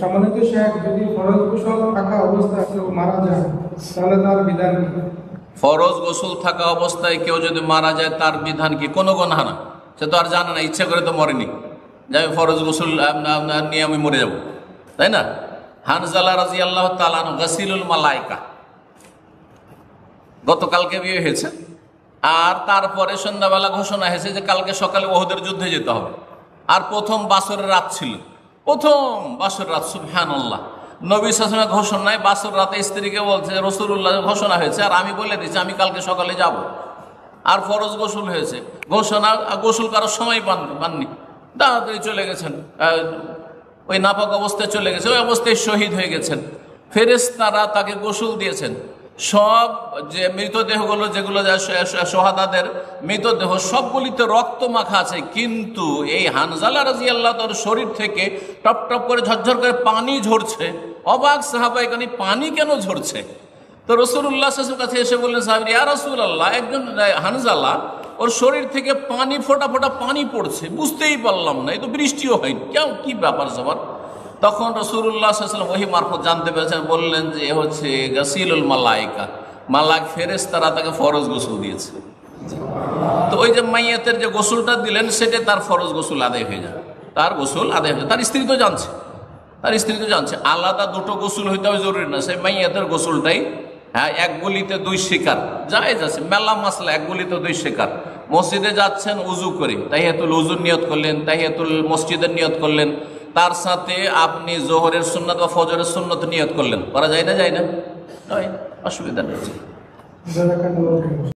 সম্মানিত শেখ, যদি ফরজ কুশল থাকা অবস্থায় কেউ মারা যায়, তাহলে তার বিধান কি? ফরজ গোসল থাকা অবস্থায় কেউ যদি মারা যায়, তার বিধান কি? কোনো গণহা না। সে তো আর জানে না, ইচ্ছে করে তো মরেনি। যে আমি ফরজ গোসল নিয়ে আমি মরে যাব। তাই না? হানজালা রাজি আল্লাহ তালান গাসিলুল মালাইকা গতকালকে বিয়ে হয়েছে। আর তারপরে সন্ধ্যাবেলা ঘোষণা হয়েছে যে কালকে সকালে ওহদের যুদ্ধে যেতে হবে। আর প্রথম বাসরের রাত ছিল। প্রথম বাসর রাত সুবহান আল্লাহ নবী শাসনের ঘোষণায় বাসর রাতে স্ত্রীকে বলছে রসুল্লাহ ঘোষণা হয়েছে, আর আমি বলে দিচ্ছি আমি কালকে সকালে যাব। আর ফরজ গোসল হয়েছে। ঘোষণা গোসল করার সময় পান, পাননি। তাড়াতাড়ি চলে গেছেন ওই নাপাক অবস্থায় চলে গেছে, ওই অবস্থায় শহীদ হয়ে গেছেন। ফেরেশতারা তাকে গোসল দিয়েছেন। সব যে মৃতদেহগুলো, যেগুলো সোহাদাদের মৃতদেহ, সবগুলিতে রক্ত মাখা আছে। কিন্তু এই হানজালা রাজি আল্লাহ তার শরীর থেকে টপ টপ করে ঝরঝর করে পানি ঝরছে। অবাক সাহাবাই কানি পানি কেন ঝরছে? তো রসুল্লাহ কাছে এসে বললেন সাহেব ইয়া রসুল আল্লাহ একজন হানজালা, ওর শরীর থেকে পানি, ফোটা ফোটা পানি পড়ছে। বুঝতেই পারলাম না এই তো বৃষ্টিও হয়নি। কেউ কি ব্যাপার সবার? তখন রসুল্লাহাম ওহি মারফত জানতে পেরেছেন, বললেন যে এ হচ্ছে গাসিলুল মালাইকা মালাক ফেরেস তারা তাকে ফরজ গোসল দিয়েছে। তো ওই যে মাইয়াতের যে গোসলটা দিলেন, সেটা তার ফরজ গোসল আদায় হয়ে যায়। তার গোসল আদায় হয়ে তার স্ত্রী তো জানছে। তার স্ত্রী তো জানছে। আলাদা দুটো গোসল হইতে হবে জরুরি না। সেই মাইয়াতের গোসলটাই হ্যাঁ এক গুলিতে দুই শিকার। যাই যাচ্ছে মেলা মাসলা, এক গুলিতে দুই শিকার। মসজিদে যাচ্ছেন উজু করে। তাহিয়াতুল উজুর নিয়ত করলেন, তাহিয়াতুল মসজিদের নিয়ত করলেন। তার সাথে আপনি জোহরের সুন্নত বা ফজরের সুন্নত নিয়ত করলেন। করা যায় না? যায় না? নয়। অসুবিধা নেই।